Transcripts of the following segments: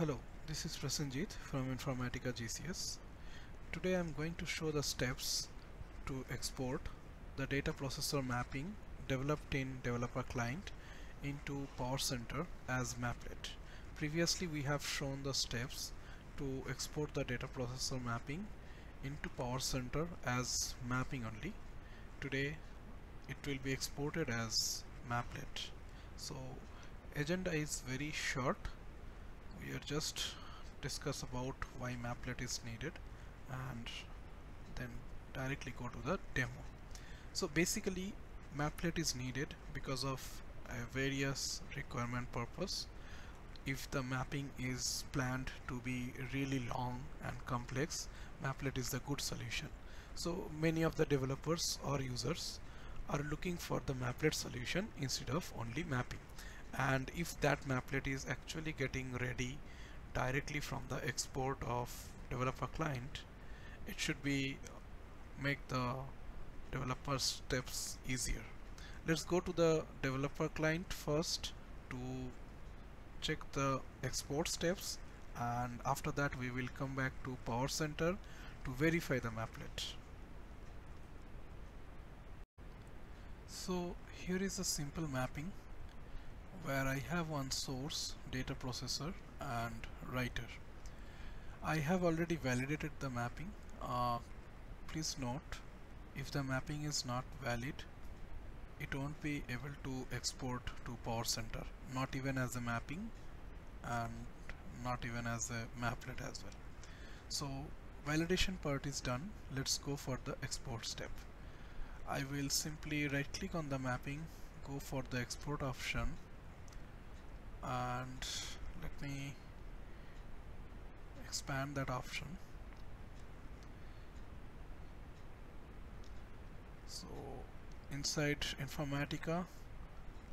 Hello, this is Prasenjit from Informatica GCS. Today I'm going to show the steps to export the data processor mapping developed in developer client into Power Center as Mapplet. Previously we have shown the steps to export the data processor mapping into Power Center as mapping only. Today it will be exported as Mapplet. So agenda is very short we are just discuss about why mapplet is needed and then directly go to the demo. So basically mapplet is needed because of various requirement purpose. If the mapping is planned to be really long and complex mapplet is the good solution. So many of the developers or users are looking for the mapplet solution instead of only mapping and if that mapplet is actually getting ready directly from the export of developer client it should be uh, make the developer steps easier. Let's go to the developer client first to check the export steps. And after that we will come back to power center to verify the mapplet. So here is a simple mapping where I have one source data processor and writer. I have already validated the mapping. Uh, please note if the mapping is not valid it won't be able to export to power center not even as a mapping and not even as a mapplet as well. So validation part is done. Let's go for the export step. I will simply right click on the mapping go for the export option and let me expand that option. So inside Informatica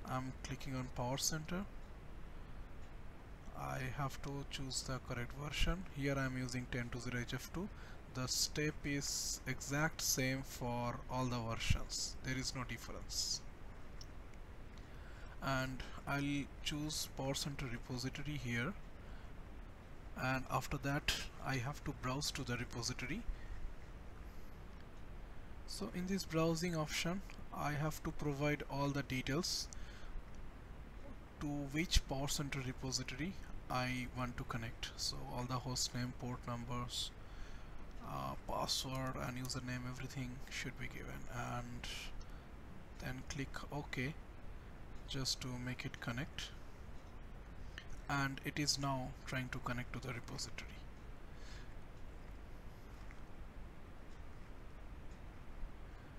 I'm clicking on Power Center. I have to choose the correct version. Here I'm using 1020 HF2 the step is exact same for all the versions. There is no difference and I'll choose Power Center repository here. And after that I have to browse to the repository. So in this browsing option I have to provide all the details to which Power Center repository I want to connect. So all the host name port numbers uh, password and username everything should be given. And then click OK just to make it connect. And it is now trying to connect to the repository.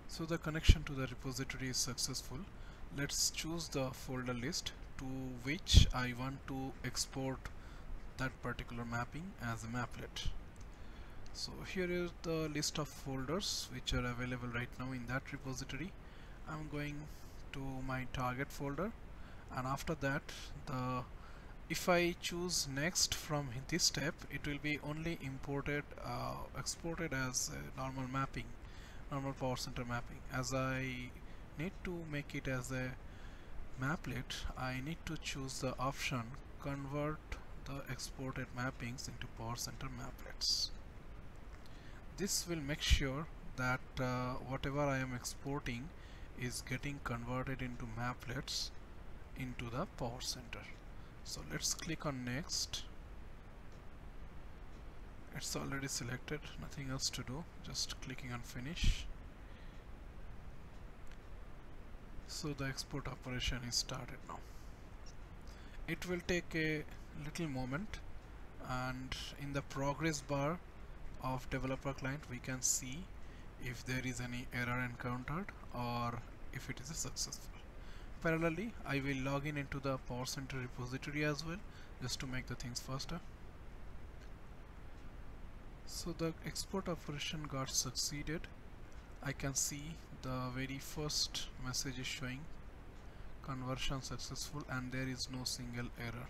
So the connection to the repository is successful. Let's choose the folder list to which I want to export that particular mapping as a mapplet. So here is the list of folders which are available right now in that repository. I'm going to my target folder. And after that the if I choose next from this step it will be only imported uh, exported as a normal mapping normal power center mapping. As I need to make it as a mapplet I need to choose the option convert the exported mappings into power center mapplets. This will make sure that uh, whatever I am exporting is getting converted into mapplets into the power center. So let's click on next. It's already selected nothing else to do just clicking on finish. So the export operation is started now. It will take a little moment and in the progress bar of developer client we can see if there is any error encountered or if it is successful. Parallelly, I will log in into the Power Center repository as well just to make the things faster. So the export operation got succeeded. I can see the very first message is showing conversion successful and there is no single error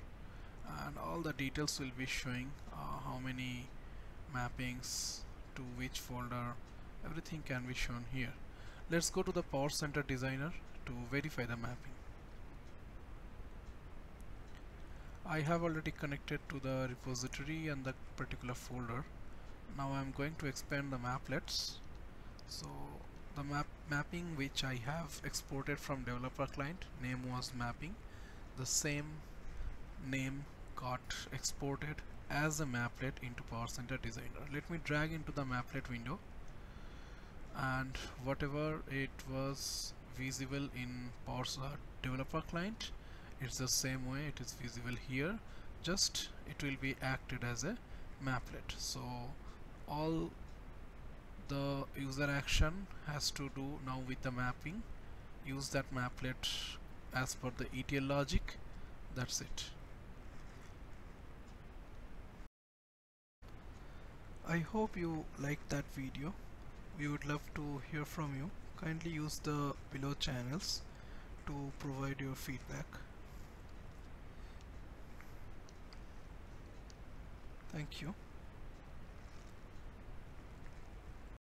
and all the details will be showing uh, how many mappings to which folder everything can be shown here. Let's go to the power center designer to verify the mapping. I have already connected to the repository and the particular folder. Now I'm going to expand the mapplets. So the map mapping which I have exported from developer client name was mapping. The same name got exported as a mapplet into Power Center Designer. Let me drag into the mapplet window and whatever it was visible in Power developer client it's the same way it is visible here. Just it will be acted as a mapplet. So all the user action has to do now with the mapping. Use that mapplet as per the ETL logic. That's it. I hope you liked that video we would love to hear from you. Kindly use the below channels to provide your feedback. Thank you